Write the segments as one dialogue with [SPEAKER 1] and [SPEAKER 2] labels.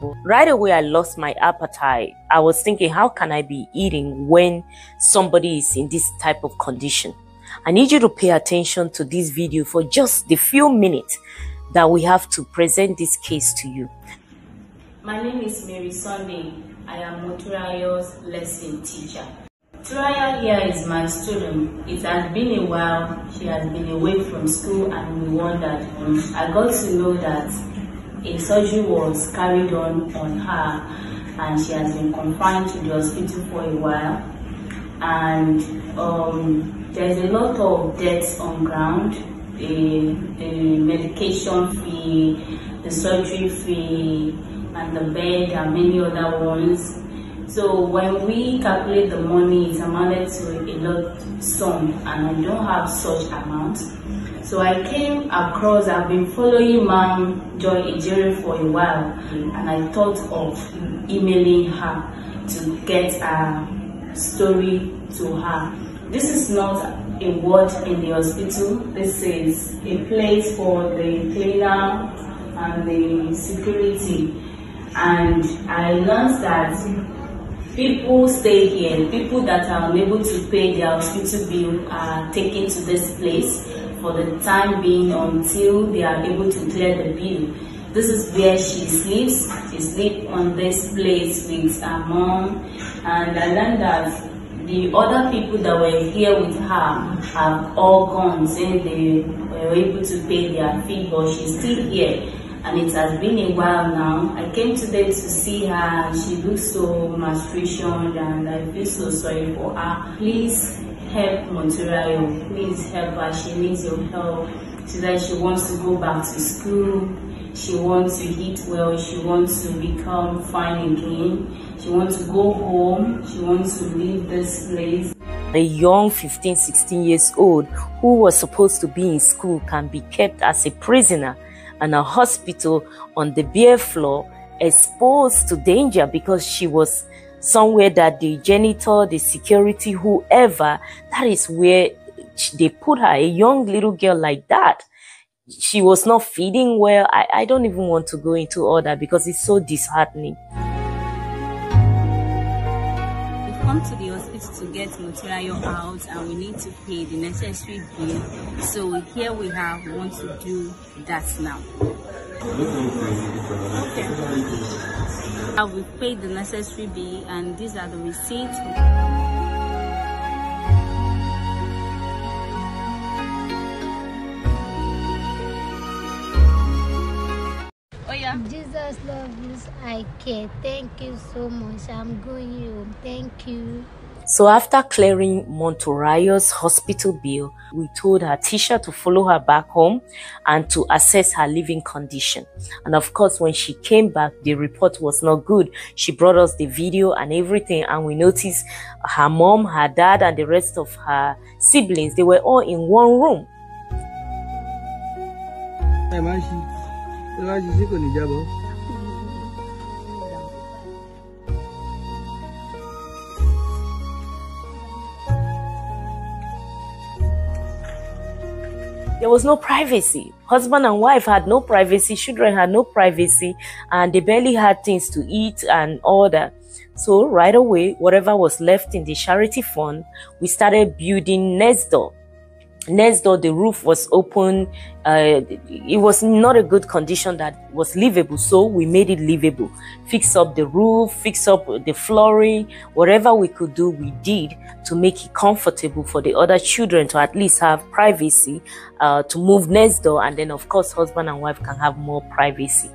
[SPEAKER 1] Right away, I lost my appetite. I was thinking, how can I be eating when somebody is in this type of condition? I need you to pay attention to this video for just the few minutes that we have to present this case to you.
[SPEAKER 2] My name is Mary Sunday. I am Moturayo's lesson teacher. Turaya here is my student. It has been a while. She has been away from school and we wondered. Hmm, I got to know that a surgery was carried on on her and she has been confined to the hospital for a while. And um, there's a lot of debts on ground, the, the medication fee, the surgery fee, and the bed and many other ones. So when we calculate the money, it amounted to a lot sum and I don't have such amount. So I came across, I've been following Mom Joy Edjeren for a while and I thought of emailing her to get a story to her. This is not a ward in the hospital. This is a place for the cleaner and the security. And I learned that people stay here. People that are unable to pay their hospital bill are taken to this place for the time being until they are able to clear the bill. This is where she sleeps. She sleeps on this place with her mom. And I learned that the other people that were here with her have all gone, saying they were able to pay their fee, but she's still here and it has been a while now. I came today to see her and she looks so malnutrition and I feel so sorry for her. Please help Moturayo. Please help her. She needs your help. She said she wants to go back to school. She wants to eat well. She wants to become fine again. She wants to go home. She wants to leave this place.
[SPEAKER 1] A young 15, 16 years old who was supposed to be in school can be kept as a prisoner and a hospital on the bare floor exposed to danger because she was somewhere that the janitor, the security, whoever, that is where they put her, a young little girl like that. She was not feeding well. I, I don't even want to go into all that because it's so disheartening.
[SPEAKER 2] Come to the hospital to get material out and we need to pay the necessary bill. So here we have, we want to do that now. Okay. We paid the necessary bill and these are the receipts.
[SPEAKER 3] Jesus loves you. I care. Thank you so much. I'm going home. Thank you.
[SPEAKER 1] So after clearing Moturayo's hospital bill, we told her teacher to follow her back home and to assess her living condition. And of course, when she came back, the report was not good. She brought us the video and everything, and we noticed her mom, her dad, and the rest of her siblings, they were all in one room. There was no privacy. Husband and wife had no privacy, children had no privacy, and they barely had things to eat and all that. So right away, whatever was left in the charity fund, we started building next door next door the roof was open. Uh, it was not a good condition that was livable so we made it livable. Fix up the roof fix up the flooring whatever we could do we did to make it comfortable for the other children to at least have privacy uh, to move next door. And then of course husband and wife can have more privacy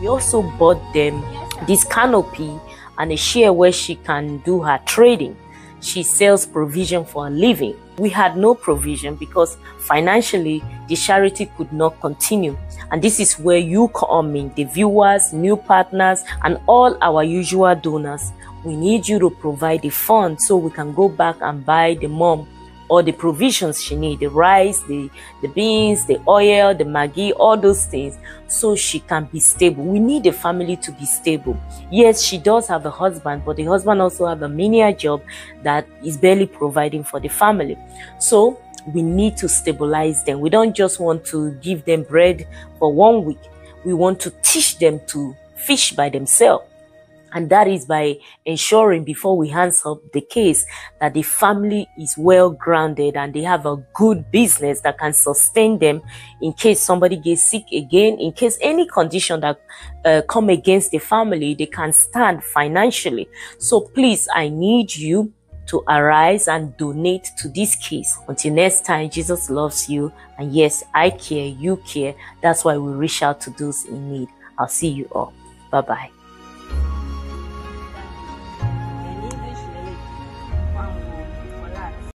[SPEAKER 1] we also bought them this canopy and a chair where she can do her trading. She sells provision for a living. We had no provision because financially the charity could not continue. And this is where you come in, the viewers, new partners, and all our usual donors. We need you to provide the fund so we can go back and buy the mom all the provisions she need the rice the the beans the oil the maggi all those things so she can be stable. We need the family to be stable. Yes she does have a husband but the husband also have a menial job that is barely providing for the family. So we need to stabilize them. We don't just want to give them bread for one week. We want to teach them to fish by themselves and that is by ensuring before we hands up the case that the family is well grounded and they have a good business that can sustain them in case somebody gets sick again in case any condition that uh, come against the family they can stand financially so please i need you to arise and donate to this case. Until next time, Jesus loves you. And yes, I care, you care. That's why we reach out to those in need. I'll see you all. Bye bye.